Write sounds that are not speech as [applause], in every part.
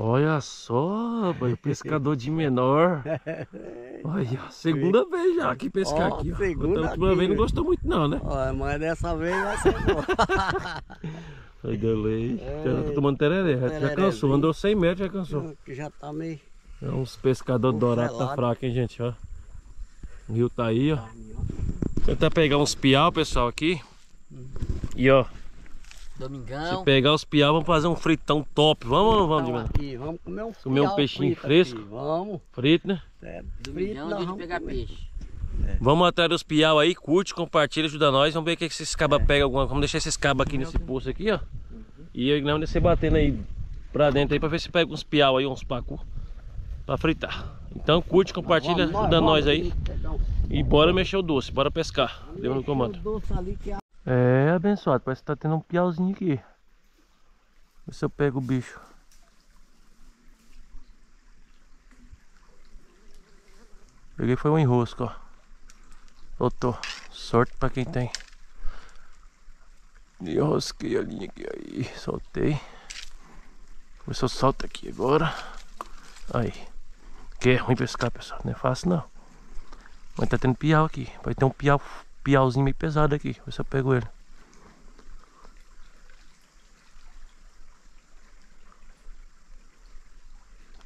Olha só, boy, pescador de menor. Olha, segunda vez já que pescar Ó, aqui. Ó. segunda A última vez não gostou muito não, né? Olha, mas dessa vez vai ser bom. [laughs] Aí delay. Já Ei, tá tomando tereré, já- já cansou, andou 100 metros, já cansou. que já tá meio... É uns pescador dourado tá fraco, hein, gente, ó. O rio tá aí, ó. Tentar pegar uns piau, pessoal, aqui. E ó, se Domingão. pegar os piau, vamos fazer um fritão top. Vamos ou não vamos, Dimana? aqui, vamos comer um Comer um peixinho frito fresco? aqui, Vamos. Frito, né? É, frito, Domingão, nós de vamos pegar comer. peixe. Vamos atrás dos piau aí, curte, compartilha, ajuda nós. Vamos ver o que que esses cabas pegam alguma Vamos deixar esses cabas aqui nesse poço aqui, ó. E aí, nós vamos descer batendo aí pra dentro aí pra ver se pega uns piau aí, uns pacu. Pra fritar. Então curte, compartilha, Vamos, ajuda nós vamos aí. pegar um- E bora mexer o doce, bora pescar. Deu no comando. É- abençoado, parece que tá tendo um piauzinho aqui. Vê se eu pego o bicho. Peguei foi um enrosco, ó. Soltou. Sorte pra quem tem. Enrosquei a linha aqui aí. Soltei. Vê se eu solto aqui agora. Aí. Que é ruim pescar, pessoal. Não é fácil não. Mas tá tendo piau aqui. Vai ter um piau, piauzinho meio pesado aqui. Vê se eu pego ele.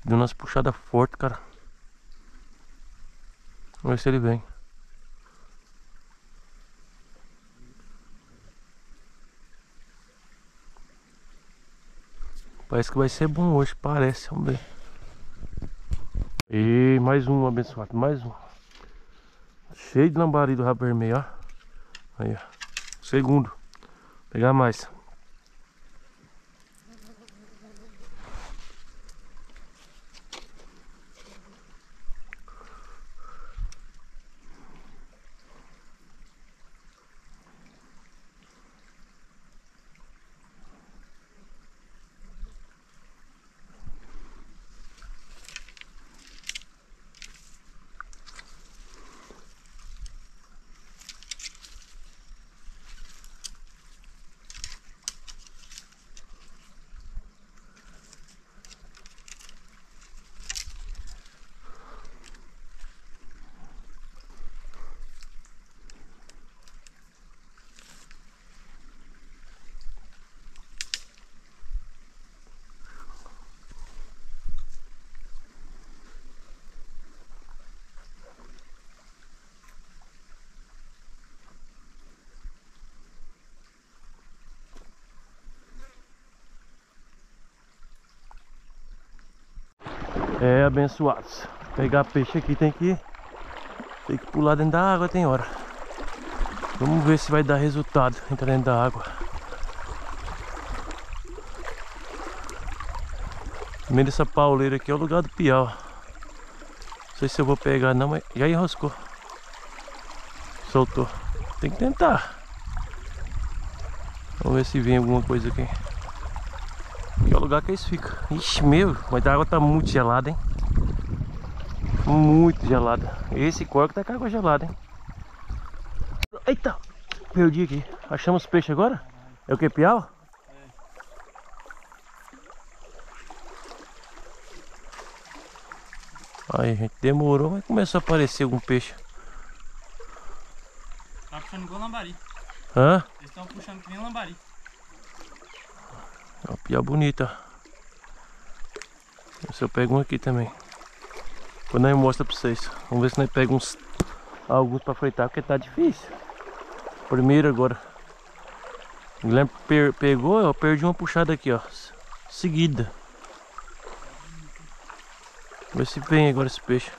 Deu umas puxadas fortes, cara. Vamos ver se ele vem. Parece que vai ser bom hoje, parece. Vamos ver. E mais um abençoado, mais um. Cheio de lambari do rabo vermelho, ó. Aí, ó. Segundo. Pegar mais. É, abençoados. Pegar peixe aqui tem que tem que pular dentro da água, tem hora. Vamos ver se vai dar resultado entrar dentro da água. No meio dessa pauleira aqui é o lugar do piau. Não sei se eu vou pegar não, mas já enroscou. Soltou. Tem que tentar. Vamos ver se vem alguma coisa aqui. É lugar que eles ficam. Ixi, meu, mas a água tá muito gelada, hein? Muito gelada. Esse corco tá com água gelada, hein? Eita! Perdi aqui. Achamos peixe agora? É o que, piau? Aí, gente, demorou, mas começou a aparecer algum peixe. Tá puxando igual lambari. Hã? Eles estão puxando que nem lambari. É uma piau bonita. Vê se eu pego um aqui também. Quando eu mostro pra vocês. Vamos ver se nós uns alguns pra fritar, porque tá difícil. Primeiro agora. O Guilherme pegou, eu perdi uma puxada aqui, ó. Seguida. Ver se vem agora esse peixe.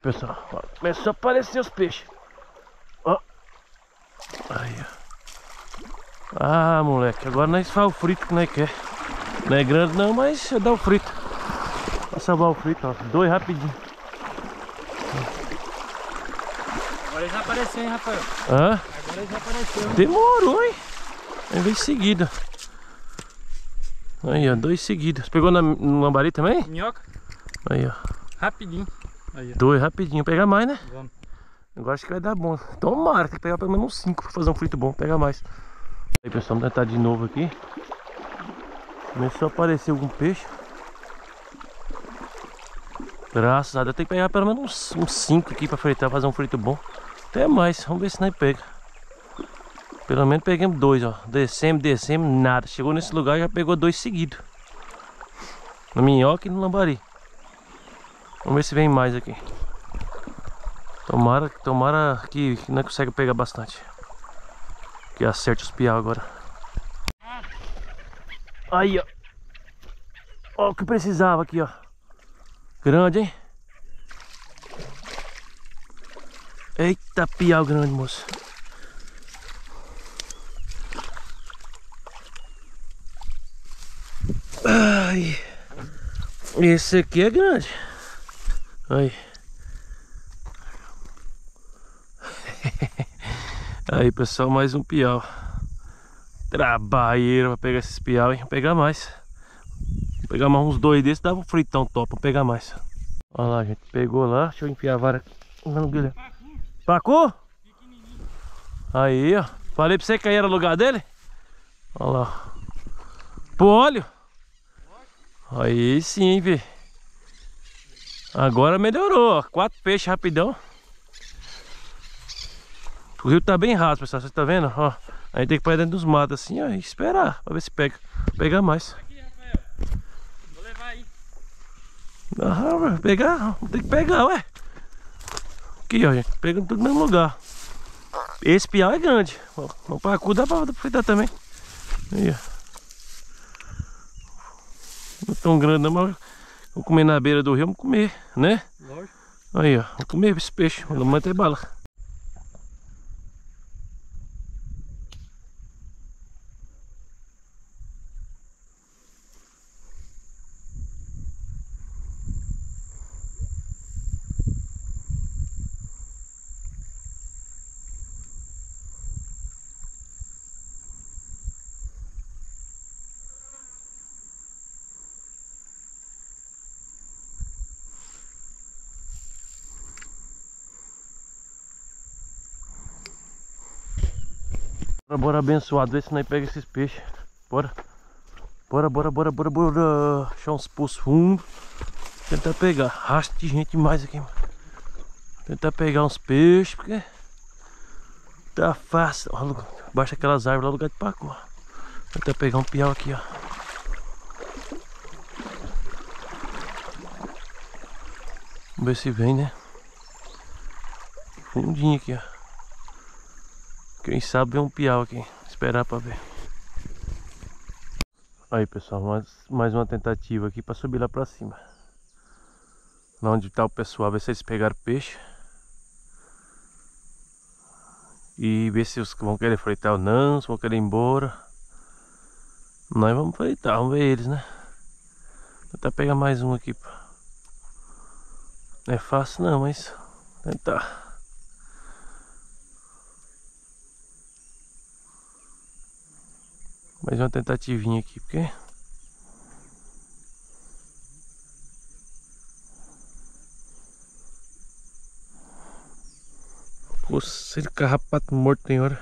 Pessoal, começou a aparecer os peixes. Ó. Aí, ó. Ah, moleque, agora nós faz o frito que nós quer. Não é grande não, mas dou o frito. Pra salvar o frito, ó. Dois rapidinho. Agora ele já apareceu, hein, Rafael? Hã? Agora ele já apareceu. Demorou, hein? Aí veio seguida. Aí, ó, dois seguidos. Pegou na, no lambari também? Minhoca, Aí, ó. rapidinho. Aí, ó. Dois rapidinho. Pegar mais, né? Vamos. Agora acho que vai dar bom. Tomara, tem que pegar pelo menos uns 5 pra fazer um frito bom. Pega mais. Aí pessoal, vamos tentar de novo aqui. Começou a aparecer algum peixe. Graças a Deus, tem que pegar pelo menos uns 5 aqui pra fritar, fazer um frito bom. Até mais, vamos ver se nós pega. Pelo menos pegamos dois, ó. Descemos, descemos, nada. Chegou nesse lugar já pegou dois seguidos. No minhoca e no lambari. Vamos ver se vem mais aqui. Tomara, tomara que não consegue pegar bastante. Que acerte os piau agora. Aí, ó. Ó o que precisava aqui, ó. Grande, hein? Eita, piau grande, moço. Ai. Esse aqui é grande. Aí. Aí, pessoal, mais um piau. Trabalheiro pra pegar esses piau, hein? Vou pegar mais. Vou pegar mais uns dois desses, dava um fritão top, vou pegar mais. Olha lá, gente. Pegou lá. Deixa eu enfiar a vara. Não, Guilherme. Pacu? Aí, ó. Falei pra você que aí era o lugar dele? Olha lá. Pro óleo. Aí sim, vi. Agora melhorou, ó. Quatro peixes rapidão. O rio tá bem raso, pessoal. Vocês tá vendo? Ó. A gente tem que pra dentro dos matos assim, ó. E esperar. Pra ver se pega. Pegar mais. Aqui, Rafael. Vou levar aí. Ah, pegar. Tem que pegar, ué. Aqui, ó, gente. Pegando tudo no mesmo lugar. Esse piau é grande. Ó, No pacu dá pra fritar também. Aí, ó. Não é tão grande não, mas vou comer na beira do rio, vamos comer, né? Lógico. Aí, ó. Vou comer esse peixe. Vou manter bala. Bora, bora abençoado, ver se nós pega esses peixes. Bora. Bora, bora, bora, bora, bora. Achar uns pulsos fundos. Tentar pegar. Rasta de gente demais aqui, mano. Tentar pegar uns peixes, porque tá fácil. Olha, baixa aquelas árvores lá lugar de pacu. Tentar pegar um piau aqui, ó. Vamos ver se vem, né? Fundinho aqui, ó. Quem sabe vem um piau aqui. Esperar pra ver. Aí pessoal, mais, mais uma tentativa aqui pra subir lá pra cima. Lá onde tá o pessoal, ver se eles pegaram peixe. E ver se os vão querer freitar ou não, se vão querer ir embora. Nós vamos freitar, vamos ver eles, né? Tentar pegar mais um aqui. Não é fácil não, mas tentar. Mais uma tentativinha aqui, porque Coceiro carrapato morto tem hora.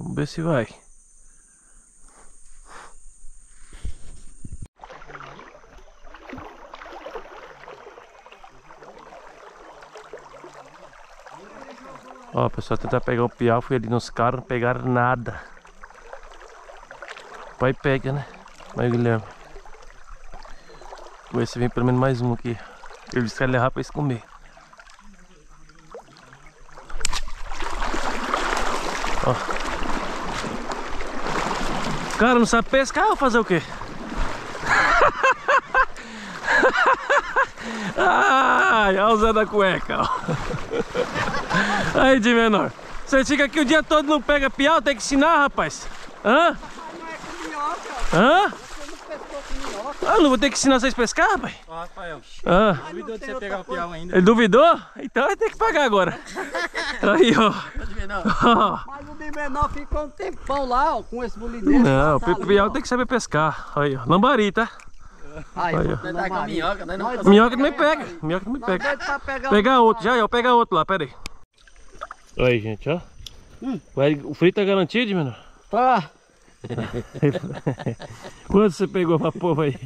Vamos ver se vai. Ó, pessoal, tentar pegar o piau, fui ali nos caras, não pegaram nada. Pai pega, né? Vai, Guilherme. Vou ver se vem pelo menos mais um aqui. Ele disse que ia levar pra eles comer. Ó. Cara, não sabe pescar ou fazer o quê? [laughs] Ai, olha o Zé da cueca, ó. Aí, de menor. Você fica aqui o dia todo e não pega piau, tem que ensinar, rapaz. Hã? Hã? Ah, não vou ter que ensinar vocês a pescar, rapaz? Ó, Rafael. Ah, Duvidou de você pegar o piau ainda. ele duvidou? Então vai ter que pagar agora. [laughs] Aí, ó. [laughs] Mas o de menor ficou um tempão lá, ó, com esse bolideiro. Não, o Tá ali, piau tem que saber pescar. Aí, ó. Lambari, tá? Aí, Aí, ó. vou Tá com lambari. a minhoca, né? Não, Minhoca também pega. Minhoca também pega. Pegar outro, já, ó. Pega outro lá, pera aí. Aí, gente, ó. Hum. Vai, o frito é garantido, menor? Tá. [laughs] Quanto você pegou pra povo aí?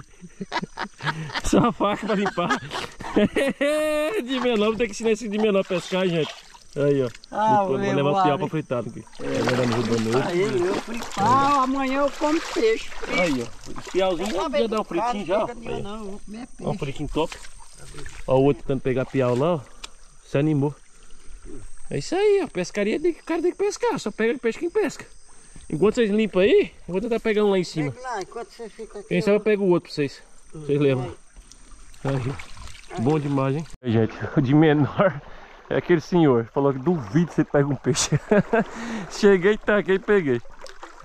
Só a faca pra limpar. [laughs] de menor, vou ter que ensinar esse de menor a pescar, gente. Aí, ó. Ah, vou, levar o piau vale. pra fritar aqui. É. Vai dar no rubando Aí, eu fui. Ah, amanhã eu como peixe. Aí, ó. Piauzinho já, já dá um fritinho já. Não, Aí, vou comer Ó, um peixe. fritinho top. Ó, o outro tentando pegar piau lá, ó. Se animou. É isso aí, ó. Pescaria, tem que- o cara tem que pescar. Só pega peixe quem pesca. Enquanto vocês limpam aí, eu vou tentar pegar um lá em cima. Pega lá, enquanto você fica aqui. Quem sabe eu pego o outro pra vocês. Vocês levam. Aí. Bom demais, hein? Aí, gente, o [laughs] de menor é aquele senhor. Falou que duvido você pega um peixe. [laughs] Cheguei, taquei e peguei.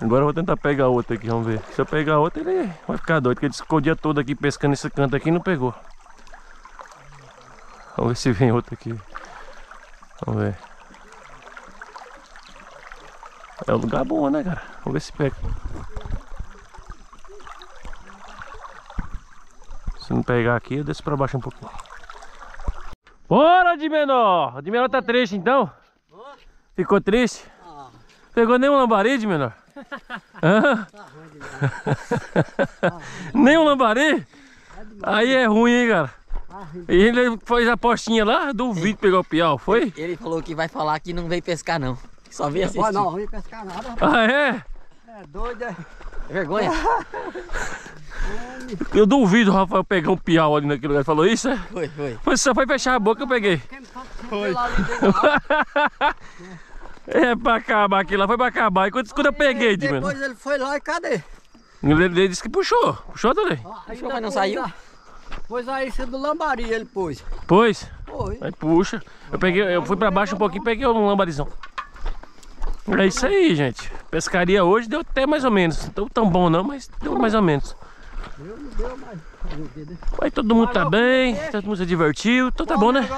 Agora eu vou tentar pegar outro aqui, vamos ver. Se eu pegar outro, ele vai ficar doido, porque ele ficou o dia todo aqui pescando esse canto aqui e não pegou. Vamos ver se vem outro aqui. Vamos ver. É um lugar bom, né, cara? Vamos ver se pega. Se não pegar aqui, eu desço pra baixo um pouquinho. Bora de menor! De menor tá triste então? Ficou triste? Pegou nenhum lambari de menor? Hã? [laughs] Nem um lambari? Aí é ruim, hein, cara? E ele fez a apostinha lá, duvido pegar o piau, foi? Ele falou que vai falar que não veio pescar, não. Só veio assistir. Não, não vem pescar nada. Ah, é? É doido, é. Vergonha. Eu duvido o Rafael pegar um piau ali naquele lugar. Ele falou isso, é? Foi, foi. Mas só foi fechar a boca que eu peguei. Foi. É pra acabar aquilo lá, foi pra acabar. E quando, quando eu peguei, de menor? Depois ele foi lá e cadê? Ele, ele disse que puxou. Puxou também. Ah, Puxou, ainda mas não pôs saiu? a- Pôs a isca do lambari, ele pôs. Pois. Foi. Aí puxa. Eu peguei, eu fui pra baixo um pouquinho e peguei um lambarizão. É isso aí, gente. Pescaria hoje deu até mais ou menos. Não deu tão bom não, mas deu mais ou menos. Deu, não deu mais. Aí todo mundo tá bem, todo mundo se divertiu, então tá bom, né?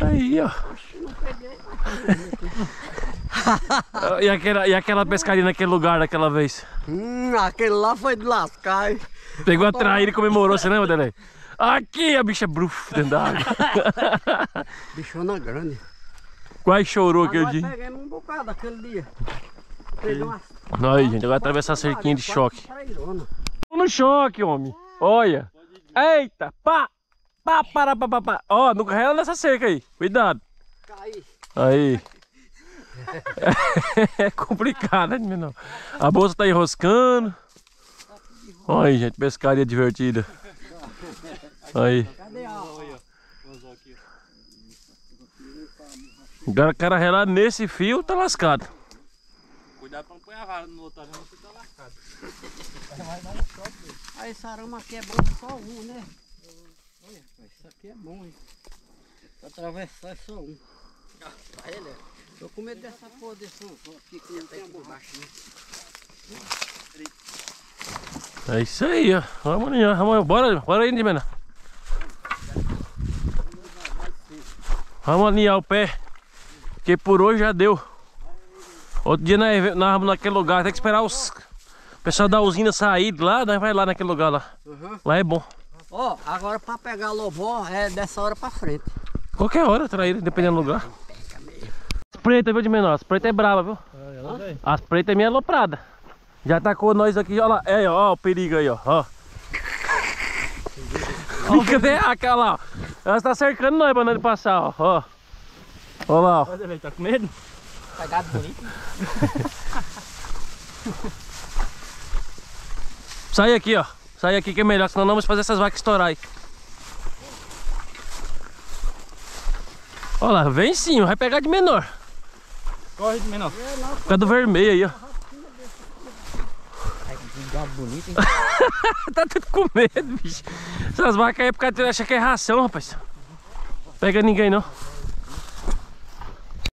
Aí, ó. [laughs] E aquela, e aquela pescaria naquele lugar daquela vez? Hum, aquele lá foi de lascar. hein? Pegou a traíra e comemorou, você lembra, Delei? Aqui a bicha bruf dentro da água. [laughs] Bichona grande. Quase chorou aquele dia. pegamos um bocado aquele dia. Umas Aí, gente, agora atravessar a cerquinha de choque. no choque, homem. Olha. Eita, pá. Pá, para, pá, pá, pá. Ó, não carrega nessa cerca aí. Cuidado. Aí. [laughs] É complicado, né, menino? A bolsa tá enroscando. Olha aí, gente, pescaria divertida. Aí. Cadê a... Agora o cara relar nesse fio, tá lascado. Cuidado pra não pôr a vara no outro, não você tá lascado. Ah, esse arame aqui é bom só um, né? Olha, isso aqui é bom, hein? Pra atravessar é só um. Pra ele, é. Tô com medo dessa porra desse aqui que não tem borracha. né? É isso aí, ó. Vamos ali, ó. Vamos, bora, bora aí, menino. Vamos alinhar o pé. Porque por hoje já deu. Outro dia nós, nós vamos naquele lugar, tem que esperar os. O pessoal da usina sair de lá, nós vai lá naquele lugar lá. Uhum. Lá é bom. Ó, agora pra pegar lobó é dessa hora pra frente. Qualquer hora, traíra, dependendo do lugar. As pretas, viu, de menor? As pretas é brava, viu? As pretas é minha aloprada. Já tacou nós aqui, ó lá. É, ó, o perigo aí, ó. ó. [laughs] Fica até aquela, ó. Ela tá cercando nós pra nós passar, ó. ó. Ó lá, ó. Olha, velho, tá com medo? Cagado bonito. [laughs] Sai aqui, ó. Sai aqui que é melhor, senão não vamos fazer essas vacas estourar aí. Ó lá, vem sim, vai pegar de menor. Corre de menor. Por causa do vermelho aí, ó. Bonito, hein? [laughs] tá tudo com medo, bicho. Essas vacas aí é porque acha que é ração, rapaz. Pega ninguém não.